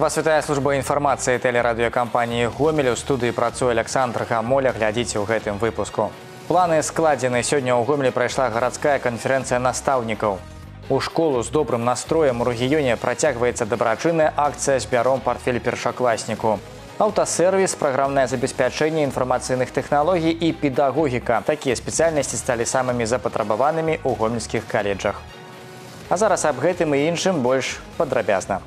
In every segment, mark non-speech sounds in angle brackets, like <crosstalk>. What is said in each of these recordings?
Вас вітае служба інфармацыі тэлерадыёкампаніі гомель у студыі працуе Александр Гамоля глядзіце ў гэтым выпуску. Планы складзены сёння ў гомелі прайшла гарадская канферэнцыя настаўнікаў. У школу з добрым настроем у рэгіёне працягваецца дабрачынная акцыя збяром партфель першакласніку. Аўтасервіс, праграмнае забеспячэнне інфармацыйных тэхналогій і педагогіка. Такія спецыяльнасці сталі самымі запатрабаванымі ў гомельскіх каледжах. А зараз аб гэтым і іншым больш падрабязна.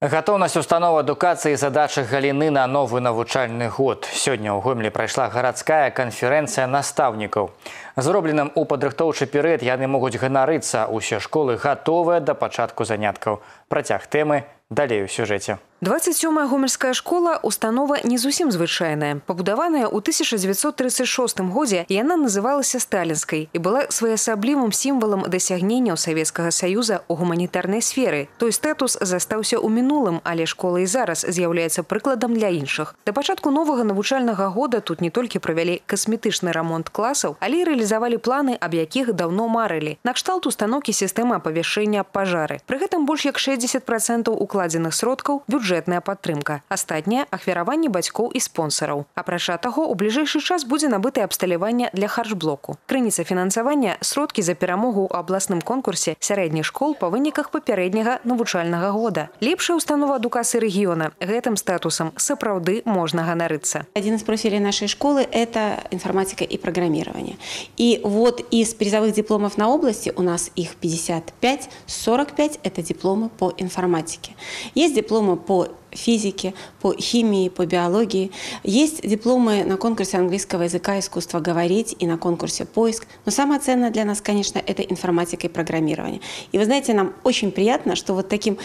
Гатоўнасць установ адукацыі задачах галіны на новы навучальны год. Сёння ў гомлі прайшла гарадская канферэнцыя настаўнікаў. Зробленым у падрыхтоўчы перыяд яны могуць ганарыцца. Усе школы гатовыя да пачатку заняткаў. Працяг тэмы далей у сюжэце. 27-я гомельская школа – установа не зусім звычайная. Пабудаваная ў 1936 годзе, яна называлася сталінскай і была своеасаблівым сімвалам дасягненняў Савецкага Саюза ў гуманітарнай сферы. Той статус застаўся ў мінулым, але школа і зараз з'яўляецца прыкладам для іншых. Да пачатку новага навучальнага года тут не толькі правялі касметычны рамонт класаў, але і рэалізавалі планы, аб якіх даўно марылі. Накшталт установкі сістэмы апавяшэння пажары. Пры гэтым больш як 60% укладзеных сродкаў бюджет бюджэтная падтрымка. Астатняе ахвяраванне бацькоў і спонсараў. Апрача таго, у бліжэйшы час будзе набытае абсталяванне для харчблоку. Крыніца фінансавання сродкі за перамогу ў абласным конкурсе сярэдніх школ па выніках папярэдняга навучальнага года. Лепшая установа адукацыі рэгіёна гэтым статусам сапраўды можна ганарыцца. Один из профилей нашей школы – это информатика и программирование. И вот из призовых дипломов на области у нас их 55, 45 – это дипломы по информатике. Есть дипломы по физике, по химии, по биологии. Есть дипломы на конкурсе английского языка «Искусство говорить» и на конкурсе «Поиск». Но самое ценное для нас, конечно, это информатика и программирование. И вы знаете, нам очень приятно, что вот таким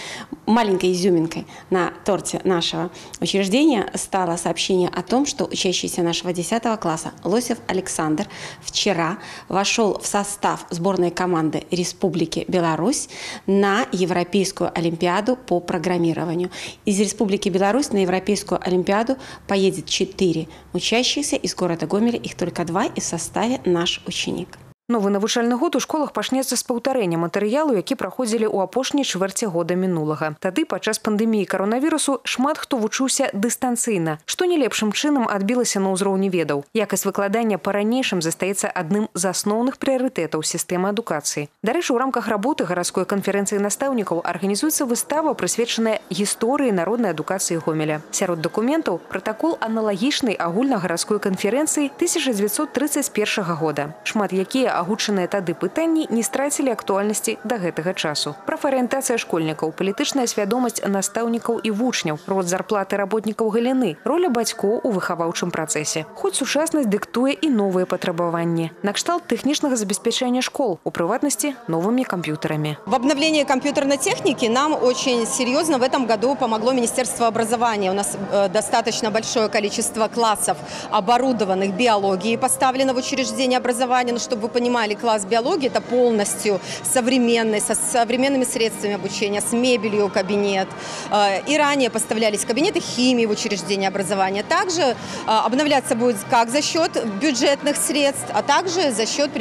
маленькой изюминкой на торте нашего учреждения стало сообщение о том, что учащийся нашего 10 класса Лосев Александр вчера вошел в состав сборной команды Республики Беларусь на Европейскую Олимпиаду по программированию. Из Республики Беларусь на Европейскую Олимпиаду поедет четыре учащихся из города Гомеля, их только два, и в составе наш ученик. Новы навучальны год у школах пачнецца з паўтарэння матэрыялу, які праходзілі ў апошняй чвэрці года мінулага. Тады падчас пандэміі каронавірусу шмат хто вучыўся дыстанцыйна, што не лепшым чынам адбілася на ўзроўні ведаў. Якасць выкладання па-ранейшым застаецца адным з асноўных прыярытэтаў сістэмы адукацыі. Дарэчы, у рамках работы гарадской канферэнцыі настаўнікаў арганізуецца выстава, прысвечаная гісторыі народнай адукацыі гомеля. Сярод дакументаў пратакол аналагічнай агульнагарадской канферэнцыі 1931 года. Шмат якія агучаныя тады пытанні не страцілі актуальнасці да гэтага часу. Прафарыентацыя школьнікаў, палітычная свядомасць настаўнікаў і вучняў, род зарплаты работнікаў галіны, роля бацькоў у выхаваўчым працэсе. Хоць сучаснасць дыктуе і новыя патрабаванні. Накшталт тэхнічнага забеспячэння школ, у прыватнасці новымі компьютерами. В обновлении компьютерной техники нам очень серьезно в этом году помогло Министерство образования. У нас э, достаточно большое количество классов оборудованных биологией поставлено в учреждение образования, ну, чтобы вы понимали, понимали, класс биологии – это полностью современный, со современными средствами обучения, с мебелью кабинет. Э, и ранее поставлялись кабинеты химии в учреждении образования. Также э, обновляться будет как за счет бюджетных средств, а также за счет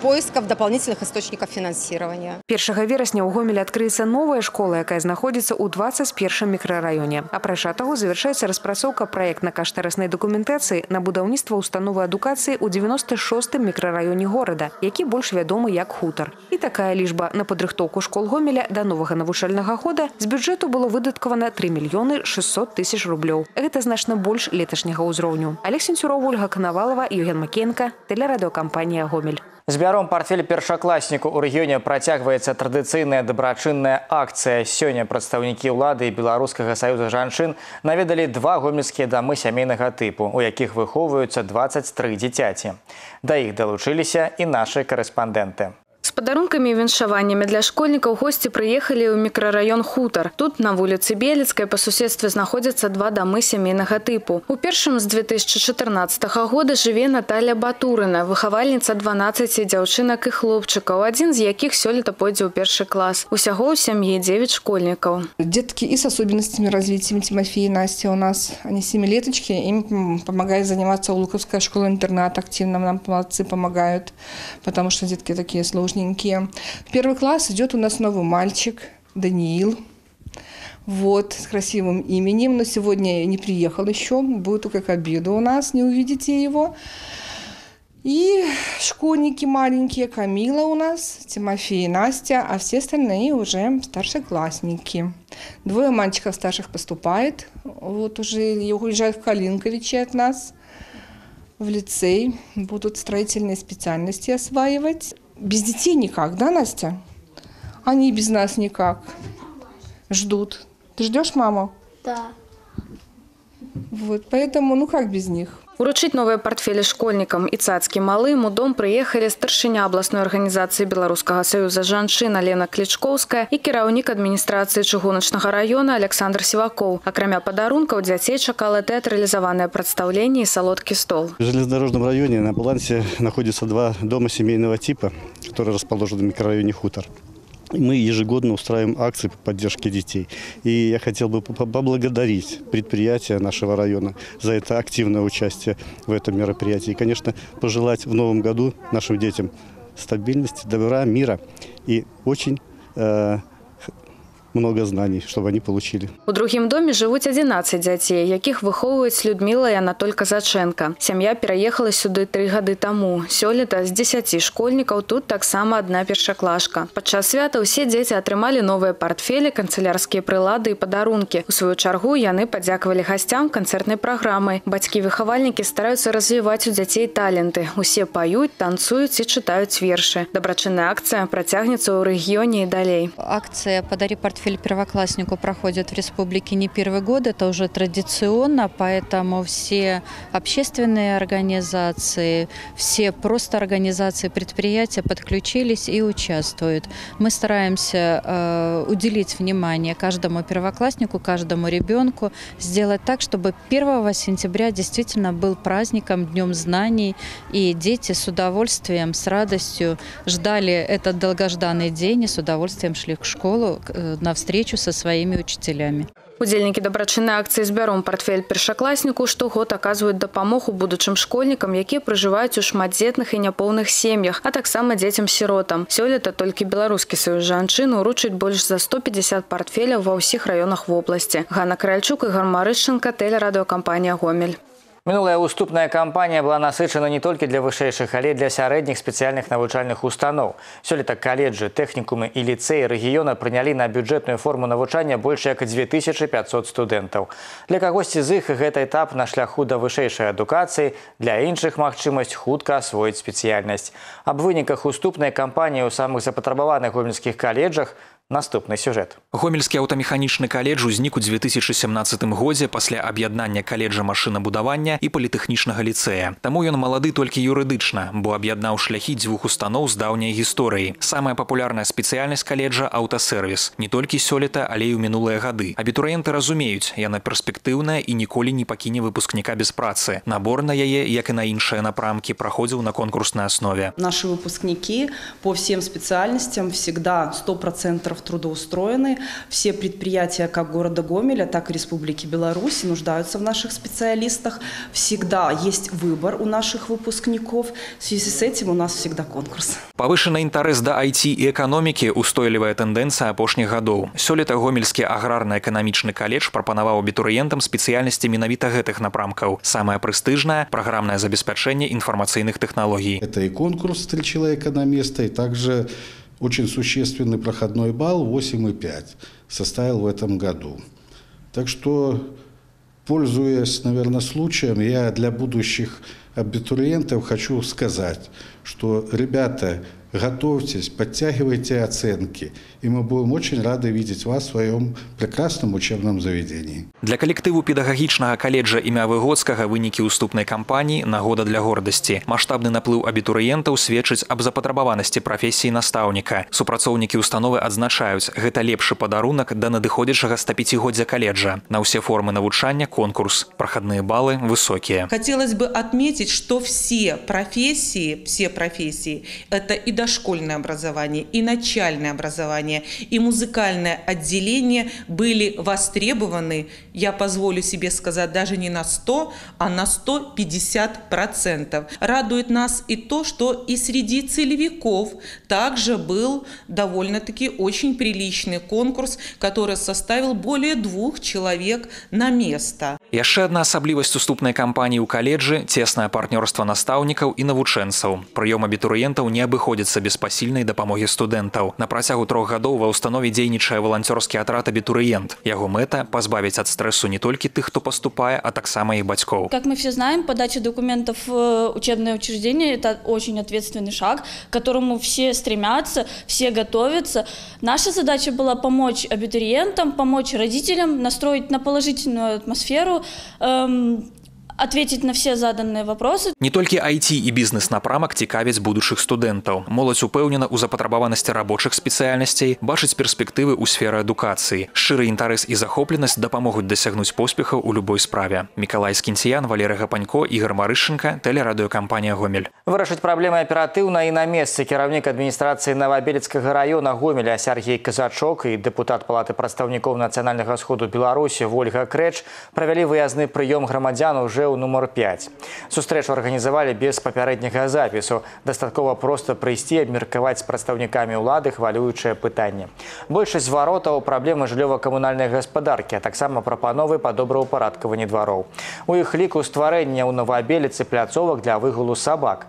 поисков дополнительных источников финансирования. 1 верасня ў Гомелі адкрыецца новая школа, якая знаходзіцца ў 21 мікрараёне. Апрача таго завяршаецца распрацоўка праектна-каштарыснай дакументацыі на будаўніцтва установы адукацыі ў 96 мікрараёне горада які больш вядомы як хутар. І такая лічба на падрыхтоўку школ гомеля да новага навучальнага года з бюджэту было выдаткавана 3 мільёны 600 тысяч рублёў. Гэта значна больш леташняга ўзроўню. Алексенцюров Ольга Канавалова, Юген Макенка, тэлерадыёкампанія Гомель. Збяром партфель першакласніку ў рэгіёне працягваецца традыцыйная дабрачынная акцыя. Сёння прадстаўнікі ўлады і беларускага саюза жанчын наведалі два гомельскія дамы сямейнага тыпу, у якіх выхоўваюцца 23 дзіцяці. Да іх далучыліся і нашы карэспандэнты. С подарунками и віншаваннямі для школьников гости приехали в микрорайон Хутор. Тут на улице Белецкой по соседству находятся два дома семейного типу. У першым с 2014 года жыве Наталья Батурина, выхавальница 12 дзяўчынак и хлопчыкаў, один из якіх сёлета пойдзе ў першы класс. Усяго ў сям'і 9 школьников. Детки и с особенностями развития Тимофея и Настя у нас. Они семилеточки, им помогает заниматься Луковская школа-интернат активно. Нам молодцы помогают, потому что детки такие сложные страшненькие. В первый класс идет у нас новый мальчик, Даниил. вот, с красивым именем, но сегодня не приехал еще, будет только к обеду у нас, не увидите его. И школьники маленькие, Камила у нас, Тимофей и Настя, а все остальные уже старшеклассники. Двое мальчиков старших поступает, вот уже уезжают в Калинковичи от нас в лицей, будут строительные специальности осваивать. Без детей никак, да, Настя? Они без нас никак. Ждут. Ты ждешь маму? Да. Вот, поэтому, ну как без них? Уручыць новыя партфелі школьнікам і цацкі малым у дом прыехалі старшыня абласной арганізацыі беларускага саюза жанчын Алена клічкоўская і кіраўнік адміністрацыі чыгуначнага района Александр Сівакоў. Акрамя падарункаў дзяцей чакала тэатралізаванае прадстаўленне і салодкі стол. В железнодорожном районе на балансе находится два дома семейного типа, которые расположены в микрорайоне Хутор. Мы ежегодно устраиваем акции по поддержке детей. И я хотел бы поблагодарить предприятия нашего района за это активное участие в этом мероприятии. И, конечно, пожелать в новом году нашим детям стабильности, добра, мира и очень э, много знаний, чтобы они получили. У другім доме жывуць 11 дзяцей, якіх выхоўваюць Людміла і Анатоль Казаченко. Сям'я пераехала сюды тры гады таму. Сёлета з 10 школьнікаў тут таксама адна першаклашка. Падчас свята ўсе дзеці атрымалі новыя партфелі, канцылярскія прылады і падарункі. У сваю чаргу яны падзякавалі гасцям канцэртнай праграмы. Бацькі-выхавальнікі стараюцца развіваць у дзяцей таленты. Усе паюць, танцуюць і чытаюць вершы. Дабрачынная акцыя працягнецца ў рэгіёне і далей. Акция «Подари портфель первокласснику» проходит в республике не первый год. Это уже традиционно, поэтому все общественные организации, все просто организации, предприятия подключились и участвуют. Мы стараемся э, уделить внимание каждому первокласснику, каждому ребенку, сделать так, чтобы 1 сентября действительно был праздником, днем знаний, и дети с удовольствием, с радостью ждали этот долгожданный день и с удовольствием шли в школу э, на встречу со своими учителями. Удзельнікі дабрачыннай акцыі збяром партфель першакласніку штогод аказваюць дапамогу будучым школьнікам, якія пражываюць у шматдзетных і няпоўных сем'ях, а таксама дзецям-сіротам. Сёлета толькі беларускі саюз жанчын уручыць больш за 150 партфеляў ва ўсіх раёнах вобласці. Ганна Кральчук і Гармарышчынка, тэлерадыёкампанія Гомель. Мінулая уступная кампанія была насычана не толькі для вышэйшых, але для сярэдніх спецыяльных навучальных устаноў. Сёлета каледжы, тэхнікумы і ліцэі рэгіёна прынялі на бюджэтную форму навучання больш як 2500 студэнтаў. Для кагосьці з іх гэта этап на шляху да вышэйшай адукацыі, для іншых магчымасць хутка асвоіць спецыяльнасць. Аб выніках уступнай кампаніі ў самых запатрабаваных гомельскіх каледжах Наступны сюжет. Гомельскі аўтамеханічны каледж узнік у 2017 годзе пасля аб'яднання каледжа машынабудавання і політэхнічнага ліцэя. Таму ён малады толькі юрыдычна, бо аб'яднаў шляхі дзвюх устаноў з даўняй гісторыі. Самая папулярная спецыяльнасць каледжа аўтасервіс. Не толькі сёлета, але і ў мінулыя гады. Абітурыенты разумеюць, яна перспектыўная і ніколі не пакіне выпускніка без працы. Набор на яе, як і на іншыя напрамкі, праходзіў на конкурснай аснове. Наши выпускники по всем специальностям всегда 100% трудоустроены. Все предприятия как города Гомеля, так и Республики Беларусь нуждаются в наших специалистах. Всегда есть выбор у наших выпускников. В связи с этим у нас всегда конкурс. Павышаны інтарэс да IT і эканомікі устойлівая тэндэнцыя апошніх гадоў. Сёлета гомельскі аграрна-эканамічны каледж прапанаваў абітурыентам спецыяльнасці менавіта гэтых напрамкаў. Самае прэстыжнае праграмнае забеспячэнне інфармацыйных тэхналогій. Это и конкурс «Три человека на место», и также очень существенный проходной балл 8,5 составил в этом году. Так что, пользуясь, наверное, случаем, я для будущих абитуриентов хочу сказать, что, ребята, готовьтесь, подтягивайте оценки, и мы будем очень рады видеть вас в своем прекрасном учебном заведении. Для калектыву педагагічнага каледжа імя выгодскага вынікі уступнай кампаніі нагода для гордасці. Маштабны наплыў абітурыентаў сведчыць аб запатрабаванасці прафесіі настаўніка. Супрацоўнікі установы адзначаюць, гэта лепшы падарунак да надыходзячага 105годдзя каледжа. На ўсе формы навучання конкурс. Прахадныя балы высокія. Хотелось бы отметить, что все профессии, все профессии, это и дошкольное образование, и начальное образование, и музыкальное отделение были востребованы, я позволю себе сказать, даже не на 100, а на 150 процентов. Радует нас и то, что и среди целевиков также был довольно-таки очень приличный конкурс, который составил более двух человек на место. Яшчэ одна асаблівасць уступнай кампаніі ў каледжы цеснае партнёрства настаўнікаў і навучэнцаў. Прыём абітурыентаў не абыходзіцца без пасільнай дапамогі студэнтаў. На працягу трох гадоў ва ўстанове дзейнічае валанцёрскі атрад абітурыент. Яго мэта пазбавіць ад стрэсу не толькі тых, хто паступае, а таксама і бацькоў. Как мы все знаем, подача документов в учебное учреждение – это очень ответственный шаг, к которому все стремятся, все готовятся. Наша задача была помочь абитуриентам, помочь родителям, настроить на положительную атмосферу, эм, ответить на все заданные вопросы. Не толькі IT і бізнес-напрамак цікавяць будучых студэнтаў. Моладзь упэўнена ў запатрабаванасці рабочых спецыяльнасцей, бачыць перспектывы ў сферы адукацыі. Шчыры інтарэс і захопленасць дапамогуць дасягнуць поспехаў у любой справе. Мікалай Скінціян, Валерый Гапанько, Ігор Марышченко, тэлерадыёкампанія Гомель. Вырашыць праблемы аператыўна і на месцы кіраўнік адміністрацыі Новабелецкага района Гомеля Сергей Казачок і дэпутат палаты прадстаўнікоў нацыянальнага сходу Беларусі Вольга Крэч правялі выязны прыём грамадзян уже ў нумар 5. Сустрэчу арганізавалі без папярэдняга запісу. Дастаткова проста прыйсці абмеркаваць прадстаўнікамі ўлады хвалюючае пытанне. Большасць варотаў праблемы жыллёва-камунальнай гаспадаркі, а таксама прапановы па добраўпарадкаванні двароў. У іх ліку стварэння ў новабеліцы пляцовак для выгулу сабак.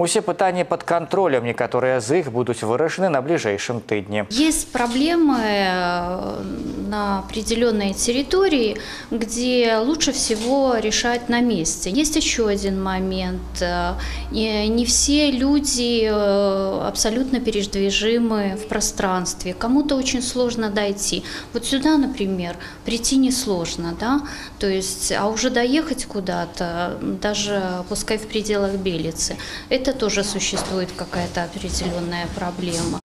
Усе пытанні под контролем, некоторые из их будут вырашены на ближайшем тыдне. Есть проблемы э, на определенной территории, где лучше всего решать на месте. Есть еще один момент. Э, не все люди э, абсолютно передвижимы в пространстве. Кому-то очень сложно дойти. Вот сюда, например, прийти несложно, да? То есть, а уже доехать куда-то, даже пускай в пределах Белицы, это это тоже существует какая-то определенная проблема.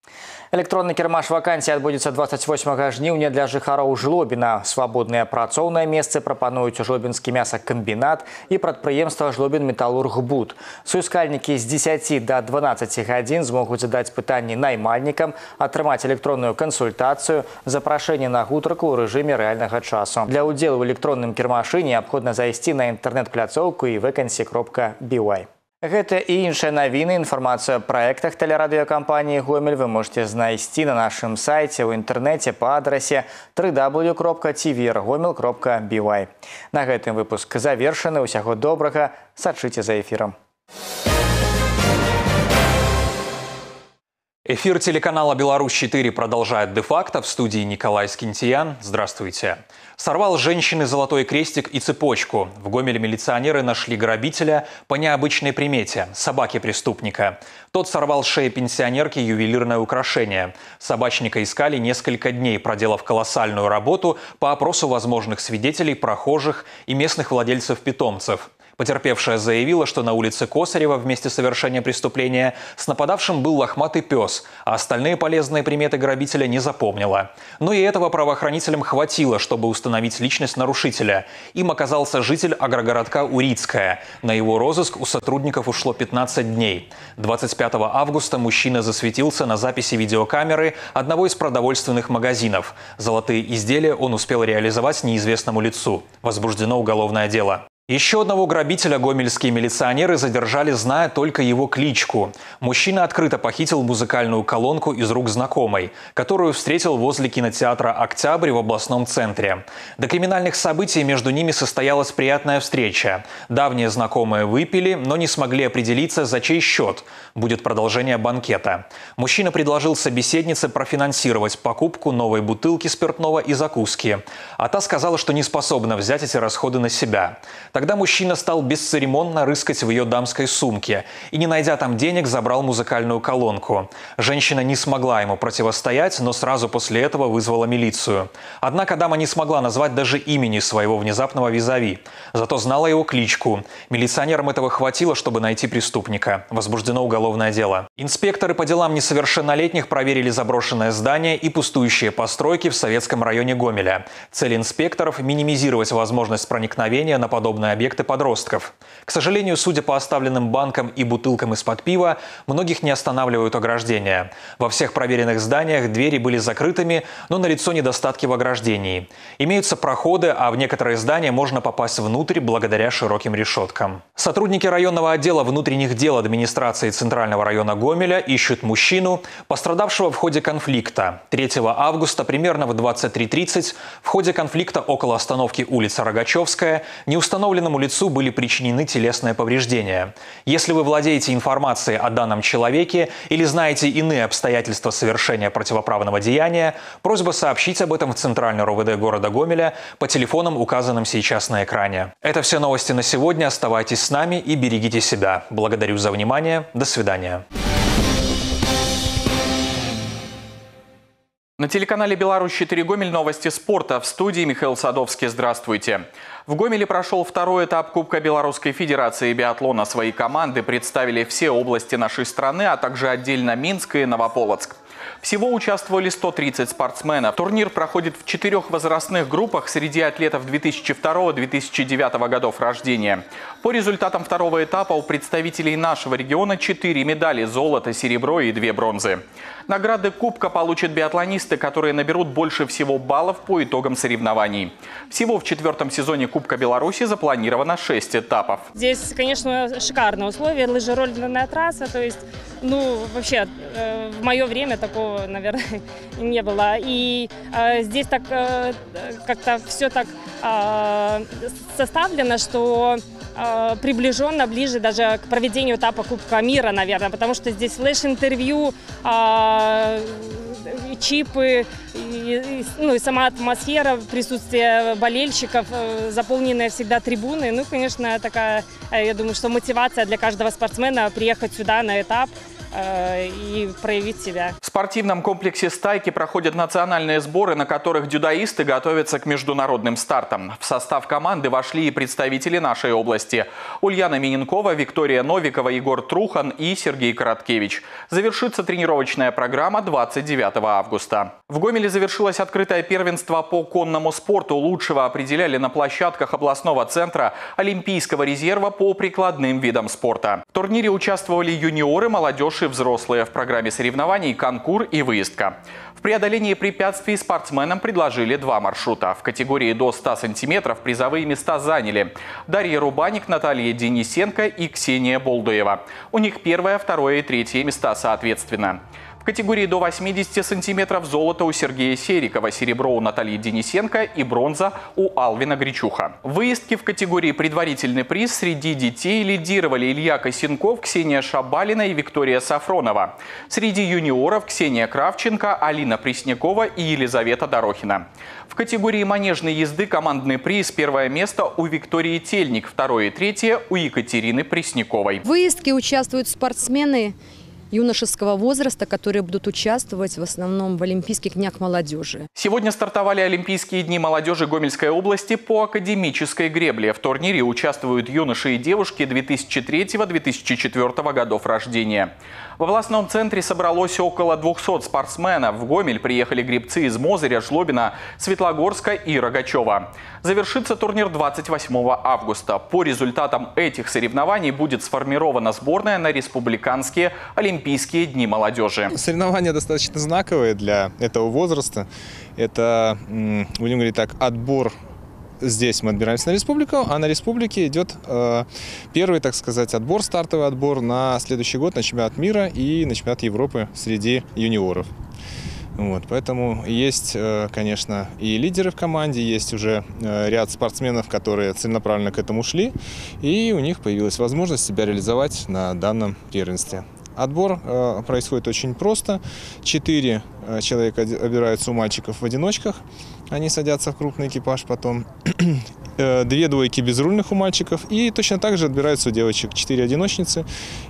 Электронны кірмаш вакансій адбудзецца 28 жніўня для жыхароў жлобіна. Свабодныя працоўныя месцы прапануюць жлобінскі мясакамбінат і прадпрыемства жлобін металургбуд. Суіскальнікі з 10 до 12 гадзін змогуць задаць пытанні наймальнікам, атрымаць электронную кансультацыю, запрашэнне на гутарку ў рэжыме рэальнага часу. Для ўдзелу ў электронным кірмашы неабходна зайсці на інтэрнэт-пляцоўку і вакансі кропка бівай. Гэта і іншыя навіны інфармацыю аб праектах тэлерадыёкампаніі гомель вы можете знайсці на нашым сайце ў інтэрнэце па адрасе www.tvrгомел.by. На гэтым выпуск завершаны ўсяго добрага сачыце за эфірам. Эфир телеканала «Беларусь-4» продолжает де-факто. В студии Николай Скинтиян. Здравствуйте. Сорвал женщины золотой крестик и цепочку. В Гомеле милиционеры нашли грабителя по необычной примете – собаки преступника. Тот сорвал с шеи пенсионерки ювелирное украшение. Собачника искали несколько дней, проделав колоссальную работу по опросу возможных свидетелей, прохожих и местных владельцев питомцев. Потерпевшая заявила, что на улице Косарева вместе совершения преступления с нападавшим был лохматый пес, а остальные полезные приметы грабителя не запомнила. Но и этого правоохранителям хватило, чтобы установить личность нарушителя. Им оказался житель агрогородка Урицкая. На его розыск у сотрудников ушло 15 дней. 25 августа мужчина засветился на записи видеокамеры одного из продовольственных магазинов. Золотые изделия он успел реализовать неизвестному лицу. Возбуждено уголовное дело. Еще одного грабителя гомельские милиционеры задержали, зная только его кличку. Мужчина открыто похитил музыкальную колонку из рук знакомой, которую встретил возле кинотеатра «Октябрь» в областном центре. До криминальных событий между ними состоялась приятная встреча. Давние знакомые выпили, но не смогли определиться, за чей счет будет продолжение банкета. Мужчина предложил собеседнице профинансировать покупку новой бутылки спиртного и закуски. А та сказала, что не способна взять эти расходы на себя. Тогда мужчина стал бесцеремонно рыскать в ее дамской сумке и, не найдя там денег, забрал музыкальную колонку. Женщина не смогла ему противостоять, но сразу после этого вызвала милицию. Однако дама не смогла назвать даже имени своего внезапного визави. Зато знала его кличку. Милиционерам этого хватило, чтобы найти преступника. Возбуждено уголовное дело. Инспекторы по делам несовершеннолетних проверили заброшенное здание и пустующие постройки в советском районе Гомеля. Цель инспекторов – минимизировать возможность проникновения на подобное рекламные объекты подростков. К сожалению, судя по оставленным банкам и бутылкам из-под пива, многих не останавливают ограждения. Во всех проверенных зданиях двери были закрытыми, но налицо недостатки в ограждении. Имеются проходы, а в некоторые здания можно попасть внутрь благодаря широким решеткам. Сотрудники районного отдела внутренних дел администрации Центрального района Гомеля ищут мужчину, пострадавшего в ходе конфликта. 3 августа примерно в 23.30 в ходе конфликта около остановки улицы Рогачевская неустановленному лицу были причинены телесные повреждения. Если вы владеете информацией о данном человеке или знаете иные обстоятельства совершения противоправного деяния, просьба сообщить об этом в Центральный РОВД города Гомеля по телефонам, указанным сейчас на экране. Это все новости на сегодня. Оставайтесь с нами и берегите себя. Благодарю за внимание. До свидания. На телеканале «Беларусь-4 Гомель» новости спорта. В студии Михаил Садовский. Здравствуйте. В Гомеле прошел второй этап Кубка Белорусской Федерации биатлона. Свои команды представили все области нашей страны, а также отдельно Минск и Новополоцк. Всего участвовали 130 спортсменов. Турнир проходит в четырех возрастных группах среди атлетов 2002-2009 годов рождения. По результатам второго этапа у представителей нашего региона 4 медали – золото, серебро и 2 бронзы. Награды Кубка получат биатлонисты, которые наберут больше всего баллов по итогам соревнований. Всего в четвертом сезоне Кубка Беларуси запланировано 6 этапов. Здесь, конечно, шикарные условия, лыжерольная трасса, то есть, ну, вообще, э, в мое время такого, наверное, <laughs> не было. И э, здесь так э, как-то все так э, составлено, что э, приближенно, ближе даже к проведению этапа Кубка мира, наверное, потому что здесь флеш-интервью, э, чипы, и, ну и сама атмосфера, присутствие болельщиков, э, заполненные всегда трибуны. Ну, конечно, такая, э, я думаю, что мотивация для каждого спортсмена приехать сюда на этап – и проявить себя. В спортивном комплексе «Стайки» проходят национальные сборы, на которых дюдаисты готовятся к международным стартам. В состав команды вошли и представители нашей области. Ульяна Миненкова, Виктория Новикова, Егор Трухан и Сергей Короткевич. Завершится тренировочная программа 29 августа. В Гомеле завершилось открытое первенство по конному спорту. Лучшего определяли на площадках областного центра Олимпийского резерва по прикладным видам спорта. В турнире участвовали юниоры, молодежь и взрослые. В программе соревнований конкур и выездка. В преодолении препятствий спортсменам предложили два маршрута. В категории до 100 сантиметров призовые места заняли Дарья Рубаник, Наталья Денисенко и Ксения Болдуева. У них первое, второе и третье места соответственно. Категории до 80 сантиметров золото у Сергея Серикова, серебро у Натальи Денисенко и бронза у Алвина Гречуха. выездки в категории предварительный приз среди детей лидировали Илья Косенков, Ксения Шабалина и Виктория Сафронова. Среди юниоров Ксения Кравченко, Алина Преснякова и Елизавета Дорохина. В категории манежной езды командный приз первое место у Виктории Тельник, второе и третье у Екатерины Пресняковой. В выездке участвуют спортсмены юношеского возраста, которые будут участвовать в основном в Олимпийских днях молодежи. Сегодня стартовали Олимпийские дни молодежи Гомельской области по академической гребле. В турнире участвуют юноши и девушки 2003-2004 годов рождения. В областном центре собралось около 200 спортсменов. В Гомель приехали гребцы из Мозыря, Жлобина, Светлогорска и Рогачева. Завершится турнир 28 августа. По результатам этих соревнований будет сформирована сборная на республиканские Олимпийские дни молодежи. Соревнования достаточно знаковые для этого возраста. Это, будем говорить так, отбор здесь мы отбираемся на республику, а на республике идет э, первый, так сказать, отбор, стартовый отбор на следующий год на чемпионат мира и на чемпионат Европы среди юниоров. Вот, поэтому есть, э, конечно, и лидеры в команде, есть уже э, ряд спортсменов, которые целенаправленно к этому шли, и у них появилась возможность себя реализовать на данном первенстве. Отбор э, происходит очень просто. Четыре э, человека отбираются у мальчиков в одиночках. Они садятся в крупный экипаж потом. <clears throat> Э, две двойки безрульных у мальчиков. И точно так же отбираются у девочек. Четыре одиночницы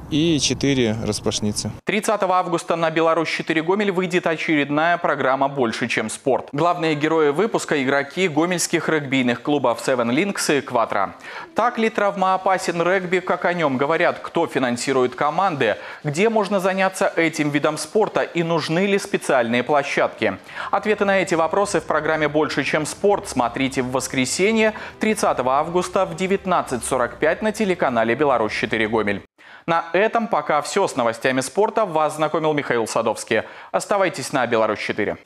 и четыре распашницы. 30 августа на Беларусь-4 Гомель выйдет очередная программа «Больше, чем спорт». Главные герои выпуска – игроки гомельских регбийных клубов Seven Links и Кватра. Так ли травмоопасен регби, как о нем говорят, кто финансирует команды, где можно заняться этим видом спорта и нужны ли специальные площадки? Ответы на эти вопросы в программе «Больше, чем спорт» смотрите в воскресенье 30 августа в 19.45 на телеканале «Беларусь-4 Гомель». На этом пока все с новостями спорта. Вас знакомил Михаил Садовский. Оставайтесь на «Беларусь-4».